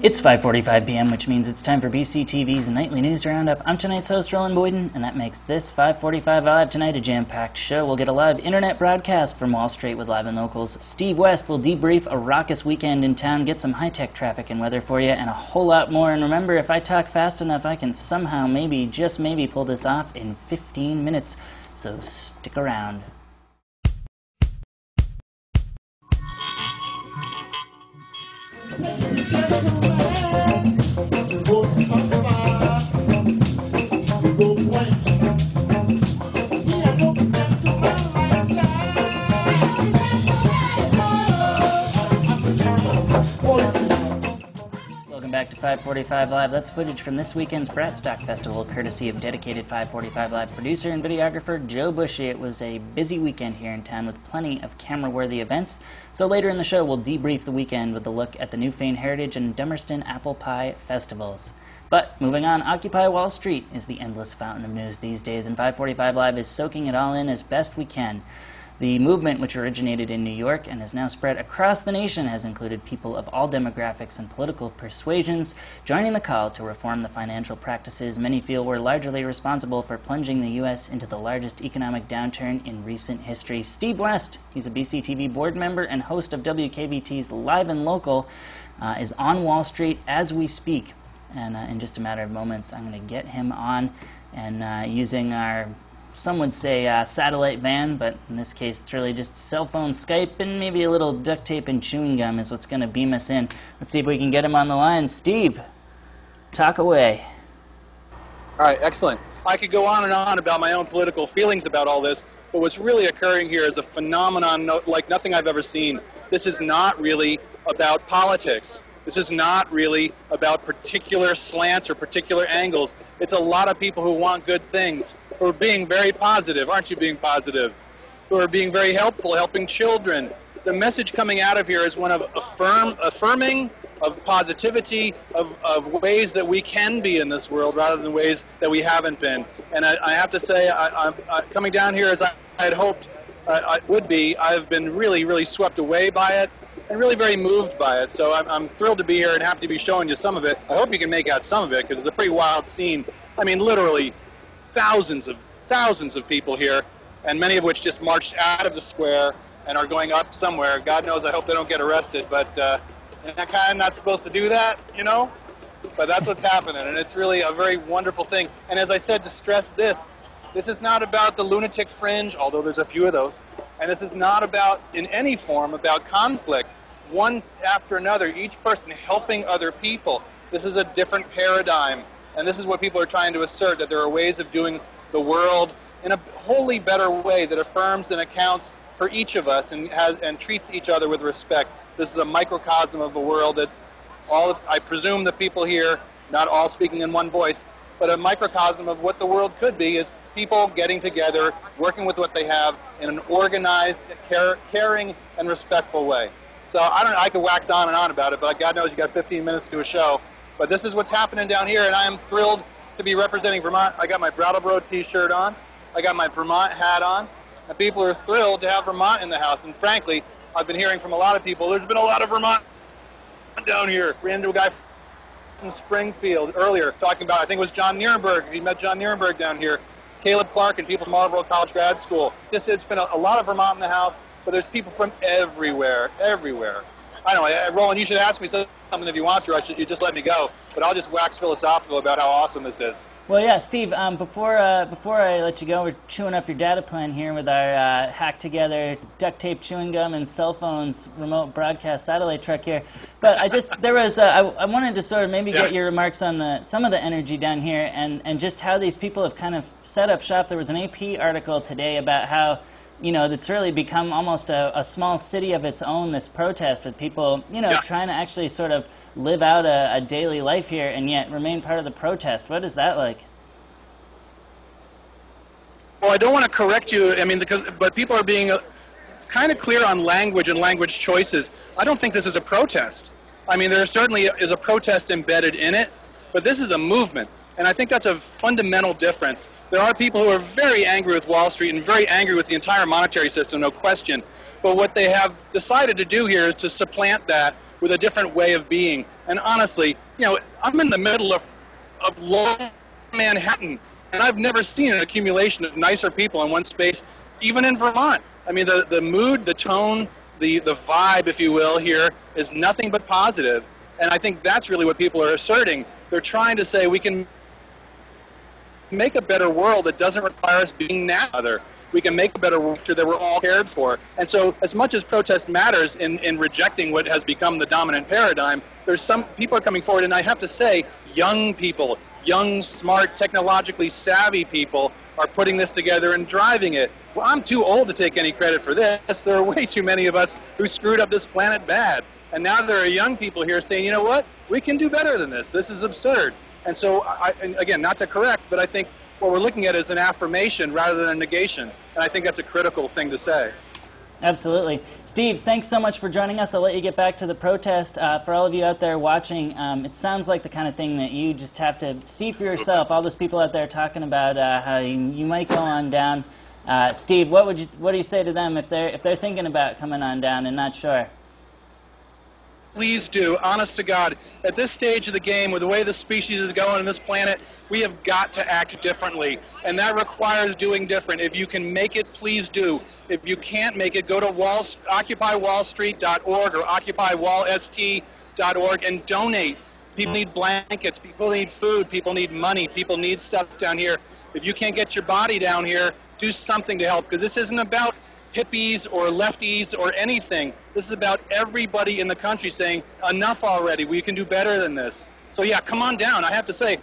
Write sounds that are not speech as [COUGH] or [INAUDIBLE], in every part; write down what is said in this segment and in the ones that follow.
It's 5:45 p.m., which means it's time for BCTV's nightly news roundup. I'm tonight's host, Roland Boyden, and that makes this 5:45 Live tonight a jam-packed show. We'll get a live internet broadcast from Wall Street with Live and Locals. Steve West will debrief a raucous weekend in town, get some high-tech traffic and weather for you, and a whole lot more. And remember, if I talk fast enough, I can somehow, maybe, just maybe, pull this off in 15 minutes. So stick around. Welcome back to 545 Live. That's footage from this weekend's Bratstock Festival, courtesy of dedicated 545 Live producer and videographer Joe Bushy. It was a busy weekend here in town with plenty of camera worthy events. So later in the show, we'll debrief the weekend with a look at the Newfane Heritage and Dummerston Apple Pie Festivals. But moving on, Occupy Wall Street is the endless fountain of news these days, and 545 Live is soaking it all in as best we can. The movement, which originated in New York and has now spread across the nation, has included people of all demographics and political persuasions joining the call to reform the financial practices many feel were largely responsible for plunging the U.S. into the largest economic downturn in recent history. Steve West, he's a BCTV board member and host of WKVT's Live and Local, uh, is on Wall Street as we speak. And uh, in just a matter of moments, I'm going to get him on and uh, using our some would say uh, satellite van, but in this case it's really just cell phone Skype and maybe a little duct tape and chewing gum is what's going to beam us in. Let's see if we can get him on the line. Steve, talk away. All right, excellent. I could go on and on about my own political feelings about all this, but what's really occurring here is a phenomenon no, like nothing I've ever seen. This is not really about politics. This is not really about particular slants or particular angles. It's a lot of people who want good things, who are being very positive. Aren't you being positive? Who are being very helpful, helping children. The message coming out of here is one of affirm, affirming, of positivity, of, of ways that we can be in this world rather than ways that we haven't been. And I, I have to say, I, I, coming down here as I, had hoped uh, I would be, I've been really, really swept away by it and really very moved by it. So I'm, I'm thrilled to be here and happy to be showing you some of it. I hope you can make out some of it because it's a pretty wild scene. I mean, literally thousands of thousands of people here, and many of which just marched out of the square and are going up somewhere. God knows, I hope they don't get arrested, but uh, you're kind of not supposed to do that, you know? But that's what's happening, and it's really a very wonderful thing. And as I said, to stress this, this is not about the lunatic fringe, although there's a few of those. And this is not about, in any form, about conflict one after another, each person helping other people. This is a different paradigm. And this is what people are trying to assert that there are ways of doing the world in a wholly better way that affirms and accounts for each of us and, has, and treats each other with respect. This is a microcosm of a world that all, I presume the people here, not all speaking in one voice, but a microcosm of what the world could be is people getting together, working with what they have in an organized, care, caring, and respectful way. So I don't know, I could wax on and on about it, but God knows you got 15 minutes to do a show. But this is what's happening down here, and I am thrilled to be representing Vermont. I got my Brattleboro t-shirt on. I got my Vermont hat on. And people are thrilled to have Vermont in the house. And frankly, I've been hearing from a lot of people, there's been a lot of Vermont down here. Ran into a guy from Springfield earlier talking about, I think it was John Nierenberg. He met John Nierenberg down here. Caleb Clark and people from Marlboro College Grad School. Just, it's been a, a lot of Vermont in the house but there's people from everywhere, everywhere. I don't know, Roland, you should ask me something if you want to. I should, you just let me go. But I'll just wax philosophical about how awesome this is. Well, yeah, Steve. Um, before uh, before I let you go, we're chewing up your data plan here with our uh, hack together duct tape chewing gum and cell phones remote broadcast satellite truck here. But I just there was uh, I, I, wanted to sort of maybe yeah. get your remarks on the some of the energy down here and and just how these people have kind of set up shop. There was an AP article today about how you know, it's really become almost a, a, small city of its own, this protest with people, you know, yeah. trying to actually sort of live out a, a, daily life here and yet remain part of the protest. What is that like? Well, I don't want to correct you, I mean, because, but people are being uh, kind of clear on language and language choices. I don't think this is a protest. I mean, there certainly is a protest embedded in it, but this is a movement. And I think that's a fundamental difference. There are people who are very angry with Wall Street and very angry with the entire monetary system, no question. But what they have decided to do here is to supplant that with a different way of being. And honestly, you know, I'm in the middle of, of low Manhattan, and I've never seen an accumulation of nicer people in one space, even in Vermont. I mean, the, the mood, the tone, the, the vibe, if you will, here is nothing but positive. And I think that's really what people are asserting. They're trying to say we can make a better world that doesn't require us being that other. We can make a better world that we're all cared for. And so, as much as protest matters in, in rejecting what has become the dominant paradigm, there's some people are coming forward, and I have to say, young people, young, smart, technologically savvy people are putting this together and driving it. Well, I'm too old to take any credit for this. [LAUGHS] There are way too many of us who screwed up this planet bad. And now there are young people here saying, you know what? We can do better than this. This is absurd. And so, I, and again, not to correct, but I think what we're looking at is an affirmation rather than a negation. And I think that's a critical thing to say. Absolutely. Steve, thanks so much for joining us. I'll let you get back to the protest. Uh, for all of you out there watching, um, it sounds like the kind of thing that you just have to see for yourself. All those people out there talking about uh, how you, you, might go on down. Uh, Steve, what would you what do you say to them if they're if they're thinking about coming on down and not sure? Please do, honest to God, at this stage of the game, with the way the species is going on this planet, we have got to act differently. And that requires doing different. If you can make it, please do. If you can't make it, go to wall, occupywallstreet.org or occupywallst.org and donate. People need blankets, people need food, people need money, people need stuff down here. If you can't get your body down here, do something to help because this isn't about hippies or lefties or anything. This is about everybody in the country saying, enough already, we can do better than this. So yeah, come on down. I have to say,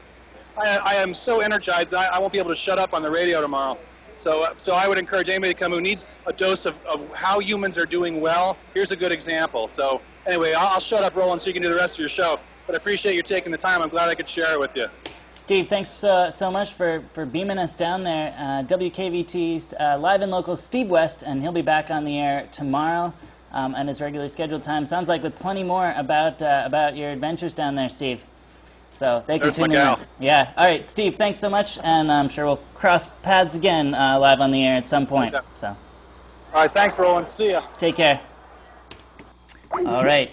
I, I am so energized I, I, won't be able to shut up on the radio tomorrow. So, uh, so I would encourage anybody to come who needs a dose of, of how humans are doing well. Here's a good example. So anyway, I'll, I'll shut up, Roland, so you can do the rest of your show. But I appreciate you taking the time. I'm glad I could share it with you. Steve, thanks uh, so much for, for beaming us down there. Uh, WKVT's uh, live and local Steve West, and he'll be back on the air tomorrow um, at his regularly scheduled time. Sounds like with plenty more about uh, about your adventures down there, Steve. So thank There's you for tuning in. Yeah. All right, Steve. Thanks so much, and I'm sure we'll cross paths again uh, live on the air at some point. So. All right. Thanks, Roland. See ya. Take care. All right.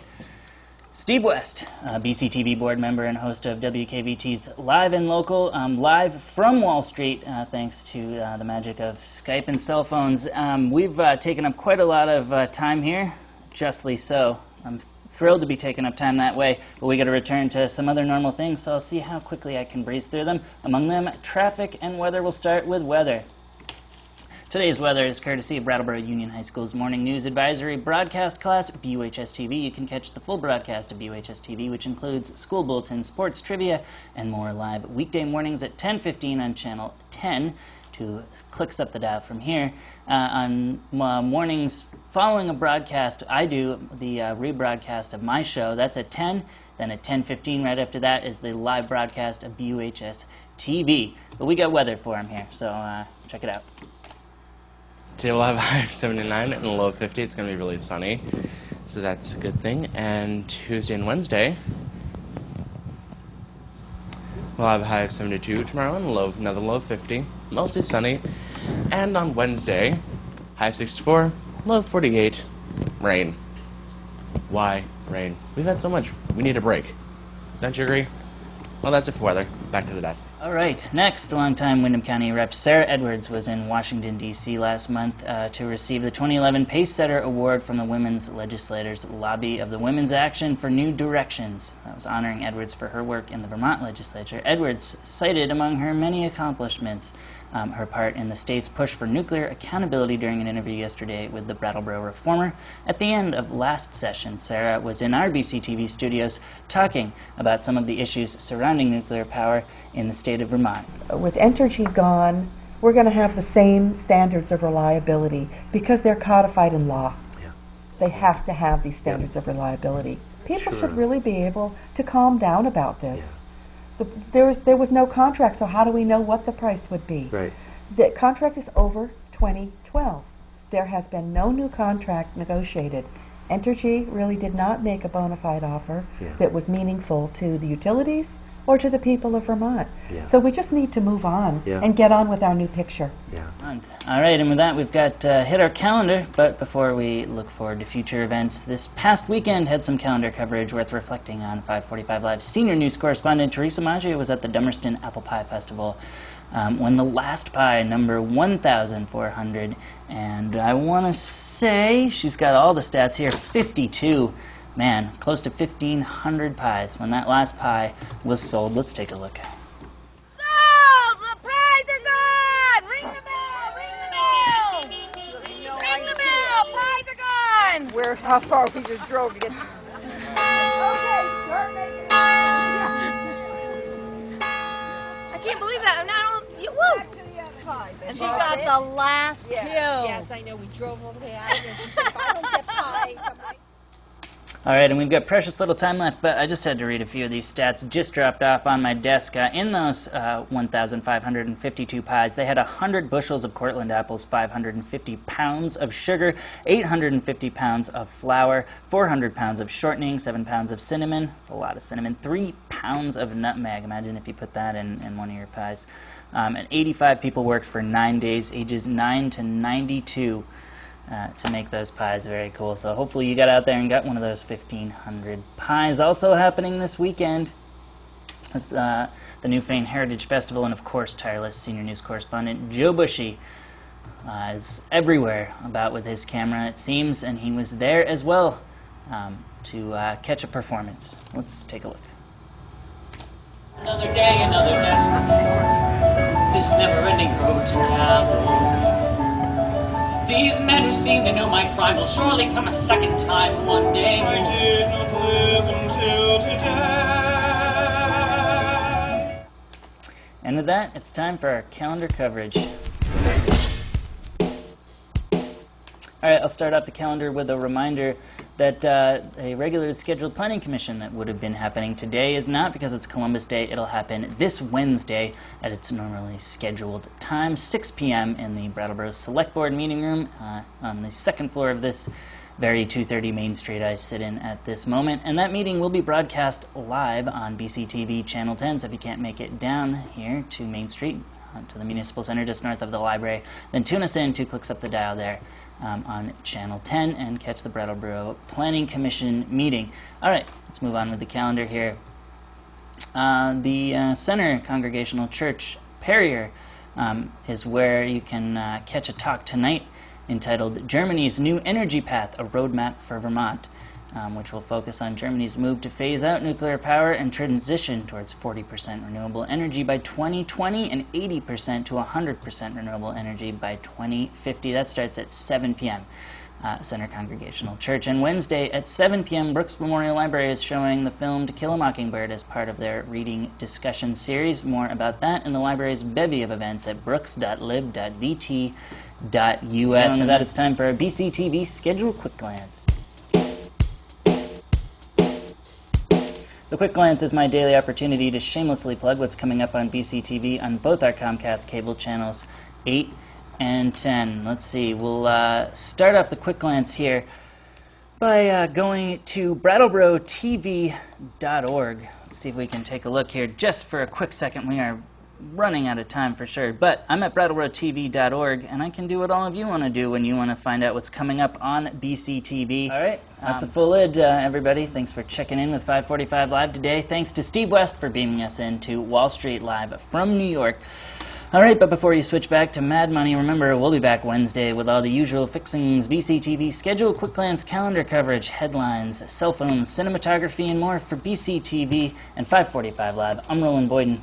Steve West, BCTV board member and host of WKVT's Live and Local, um, live from Wall Street, uh, thanks to uh, the magic of Skype and cell phones. Um, we've uh, taken up quite a lot of uh, time here, justly so. I'm thrilled to be taking up time that way, but we got to return to some other normal things, so I'll see how quickly I can breeze through them. Among them, traffic and weather. We'll start with weather. Today's weather is courtesy of Brattleboro Union High School's Morning News Advisory broadcast class, BUHS TV. You can catch the full broadcast of BUHS TV, which includes school bulletins, sports, trivia, and more live weekday mornings at 10:15 on channel 10. Two clicks up the dial from here uh, on uh, mornings following a broadcast, I do the uh, rebroadcast of my show. That's at 10. Then at 10:15, right after that, is the live broadcast of BUHS TV. But we got weather for him here, so uh, check it out. Today we'll [LAUGHS] have a high of 79 and a low of 50. It's going to be really sunny, so that's a good thing. And Tuesday and Wednesday, we'll have a high of 72 tomorrow and a low of, another low of 50. Mostly sunny. And on Wednesday, high of 64, low of 48, rain. Why rain? We've had so much. We need a break. Don't you agree? Well, that's it for weather. Back to the desk. All right. Next, longtime Windham County Rep Sarah Edwards was in Washington, D.C. last month uh, to receive the 2011 Pacesetter Award from the Women's Legislators Lobby of the Women's Action for New Directions. That was honoring Edwards for her work in the Vermont legislature. Edwards cited among her many accomplishments um, her part in the state's push for nuclear accountability during an interview yesterday with the Brattleboro Reformer. At the end of last session, Sarah was in our BCTV studios talking about some of the issues surrounding nuclear power in the state of Vermont. With Entergy gone, we're going to have the same standards of reliability because they're codified in law. Yeah. They have to have these standards yeah. of reliability. People sure. should really be able to calm down about this. Yeah. The, there was there was no contract, so how do we know what the price would be? Right. The contract is over 2012. There has been no new contract negotiated. Entergy really did not make a bona fide offer yeah. that was meaningful to the utilities or to the people of Vermont. Yeah. So we just need to move on Yeah. and get on with our new picture. Yeah. All right, and with that, we've got uh, hit our calendar. But before we look forward to future events, this past weekend had some calendar coverage worth reflecting on. 545 Live senior news correspondent Teresa Maggio was at the Dummerston Apple Pie Festival um, when the last pie, number 1,400, and I want to say she's got all the stats here 52. Man, close to 1,500 pies when that last pie was sold. Let's take a look. Sold! The pies are gone! Ring the bell! Ring the bell! Ring the bell! Pies are gone! Where, how far we just drove to get. I can't believe that. I'm not on. You, woo! And she got the last two. Yes, I know. We drove all the way out here. She said, if I don't get pie, come back. All right, and we've got precious little time left, but I just had to read a few of these stats. Just dropped off on my desk. Uh, in those uh, 1,552 pies, they had 100 bushels of Cortland apples, 550 pounds of sugar, 850 pounds of flour, 400 pounds of shortening, 7 pounds of cinnamon. That's a lot of cinnamon. 3 pounds of nutmeg. Imagine if you put that in, in one of your pies. Um, and 85 people worked for nine days, ages 9 to 92 uh, to make those pies. Very cool. So hopefully you got out there and got one of those 1,500 pies. Also happening this weekend was uh, the Newfane Heritage Festival, and of course, tireless senior news correspondent Joe Bushy uh, is everywhere about with his camera, it seems, and he was there as well um, to uh, catch a performance. Let's take a look. Another day, another destiny. This never-ending road to Calvary. These men who seem to know my crime will surely come a second time one day. I did not live until today. And with that, it's time for our calendar coverage. All right, I'll start off the calendar with a reminder that uh, a regularly scheduled planning commission that would have been happening today is not because it's Columbus Day. It'll happen this Wednesday at its normally scheduled time, 6 p.m. in the Brattleboro Select Board meeting room uh, on the second floor of this very 230 Main Street I sit in at this moment. And that meeting will be broadcast live on BCTV Channel 10. So if you can't make it down here to Main Street, uh, to the Municipal Center just north of the library, then tune us in, two clicks up the dial there um, on Channel 10 and catch the Brattleboro Planning Commission meeting. All right, let's move on with the calendar here. Uh, the uh, Center Congregational Church, Perrier, um, is where you can uh, catch a talk tonight entitled Germany's New Energy Path A Roadmap for Vermont, um, which will focus on Germany's move to phase out nuclear power and transition towards 40% renewable energy by 2020 and 80% to 100% renewable energy by 2050. That starts at 7 p.m. Uh, Center Congregational Church. And Wednesday at 7 p.m., Brooks Memorial Library is showing the film To Kill a Mockingbird as part of their reading discussion series. More about that in the library's bevy of events at brooks.lib.vt.us. And with that, it's time for a BCTV schedule quick glance. The Quick Glance is my daily opportunity to shamelessly plug what's coming up on BCTV on both our Comcast cable channels 8 and 10. Let's see, we'll uh, start off the Quick Glance here by uh, going to brattleboro.tv.org. Let's see if we can take a look here just for a quick second. We are running out of time for sure, but I'm at brattleboro.tv.org, and I can do what all of you want to do when you want to find out what's coming up on BCTV. All right, that's a full lid, uh, everybody. Thanks for checking in with 545 Live today. Thanks to Steve West for beaming us into Wall Street Live from New York. All right, but before you switch back to Mad Money, remember we'll be back Wednesday with all the usual fixings, BCTV schedule, quick glance calendar coverage, headlines, cell phones, cinematography, and more for BCTV and 545 Live. I'm Roland Boyden.